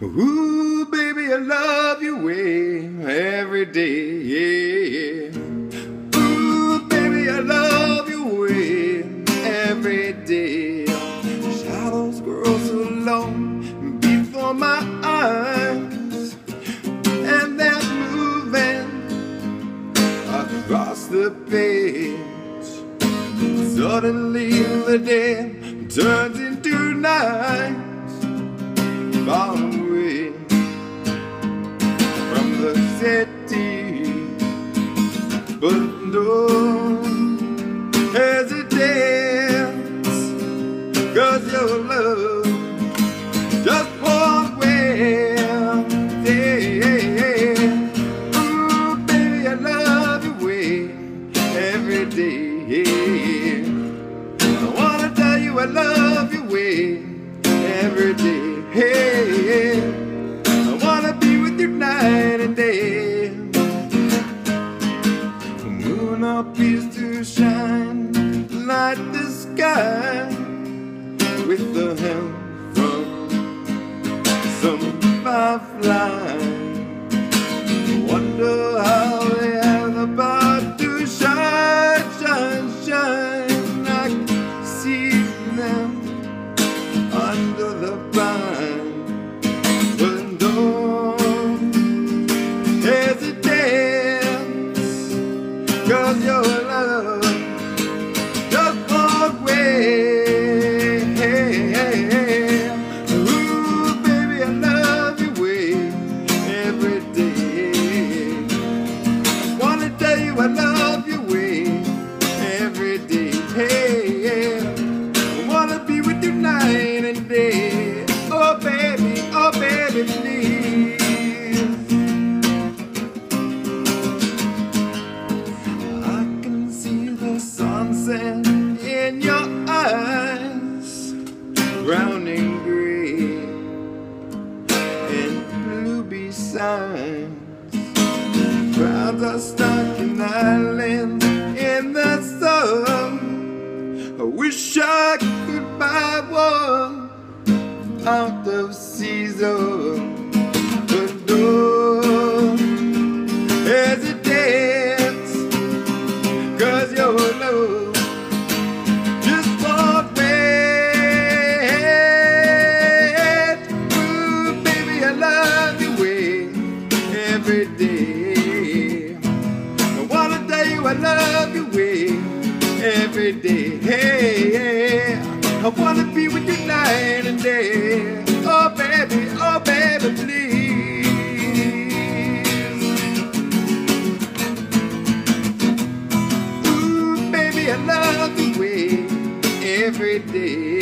Ooh, baby, I love you way every day. Yeah. Ooh, baby, I love you way every day. Shadows grow so long before my eyes, and they're moving across the page. Suddenly, the day turns into night far But don't hesitate, cause your love just won't wait. Yeah. Ooh, baby, I love you way every day. I wanna tell you I love you way every day. Hey, sky with the help from some firefly. Wonder how they have the to shine, shine, shine. I can see them under the pine. In your eyes, brown and gray and blue besides. Crowds are stuck in islands in the sun. I wish I could buy one out of season. But don't hesitate, cause your love just won't wait. Ooh, baby, I love you way every day. I wanna tell you I love you way every day. Hey, I wanna Baby,